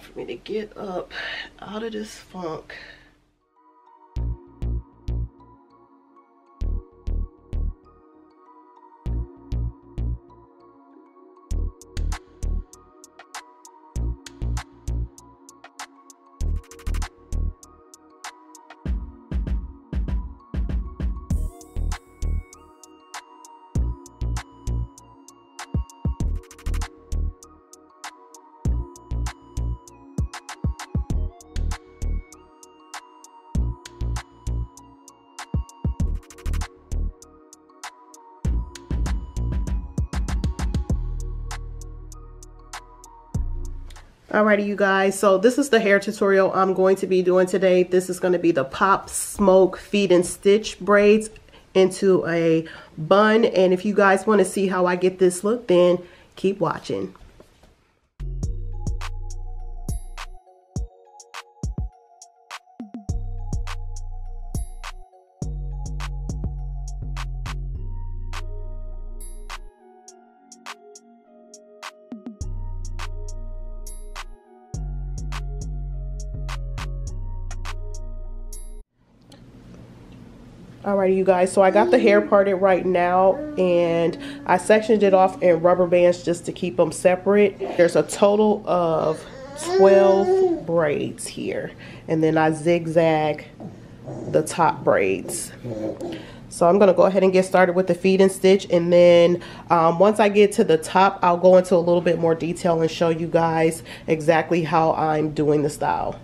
time for me to get up out of this funk. Alrighty, you guys. So this is the hair tutorial I'm going to be doing today. This is going to be the Pop Smoke Feed and Stitch braids into a bun. And if you guys want to see how I get this look, then keep watching. Alrighty, you guys, so I got the hair parted right now and I sectioned it off in rubber bands just to keep them separate. There's a total of 12 braids here and then I zigzag the top braids. So I'm going to go ahead and get started with the feed and stitch and then um, once I get to the top I'll go into a little bit more detail and show you guys exactly how I'm doing the style.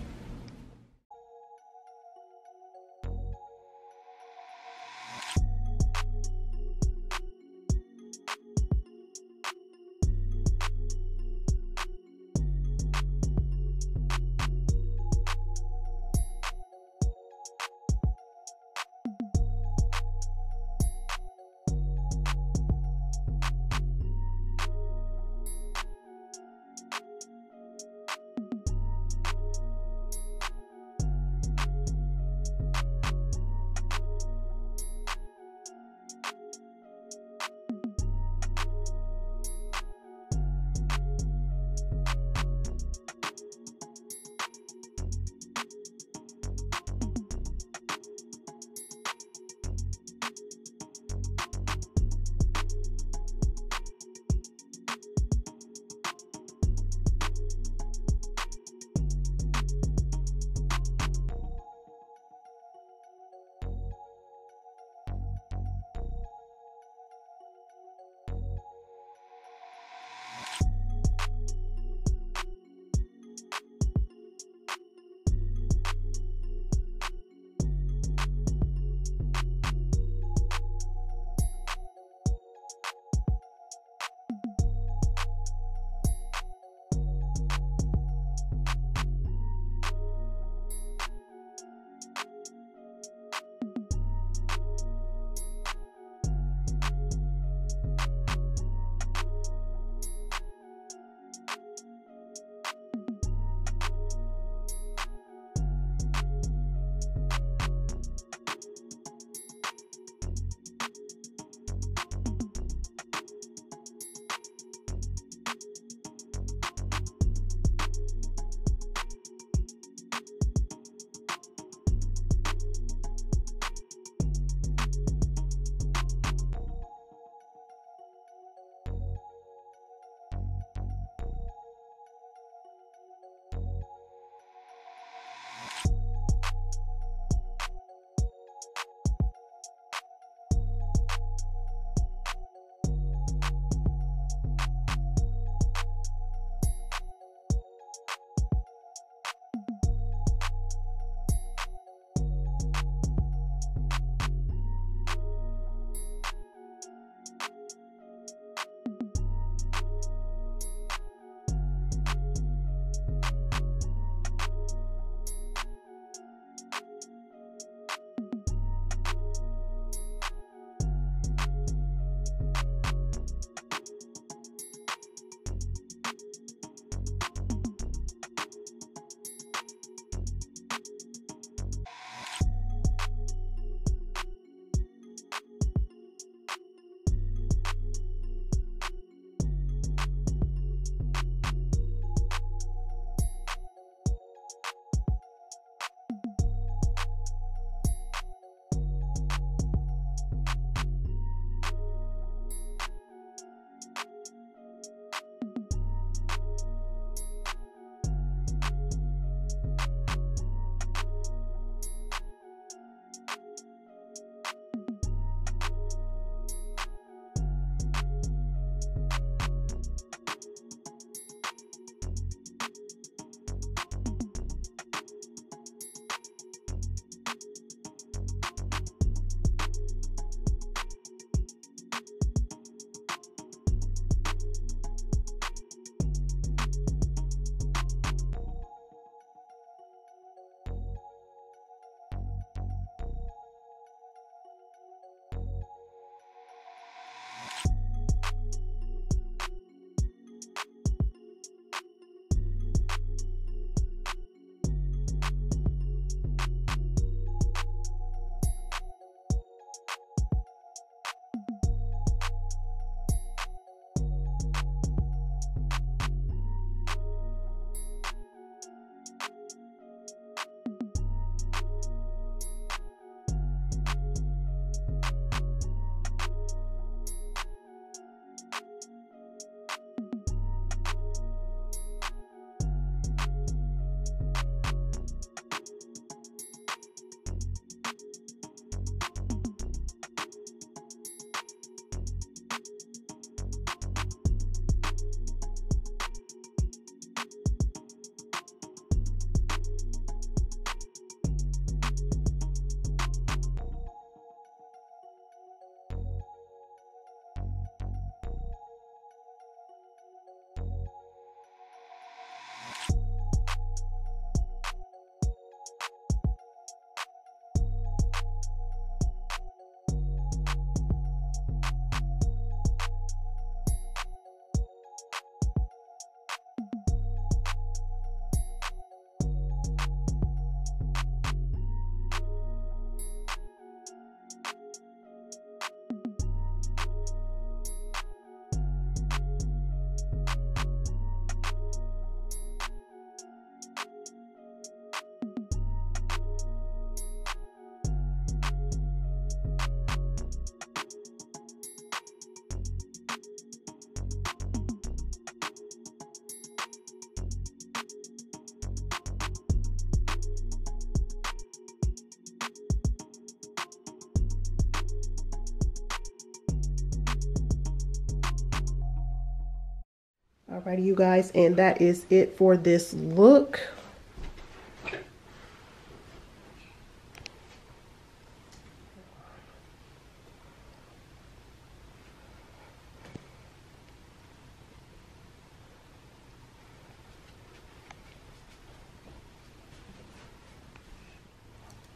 Alrighty, you guys, and that is it for this look.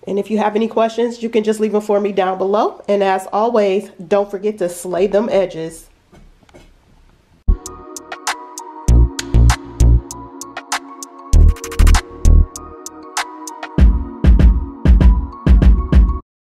And if you have any questions, you can just leave them for me down below. And as always, don't forget to slay them edges.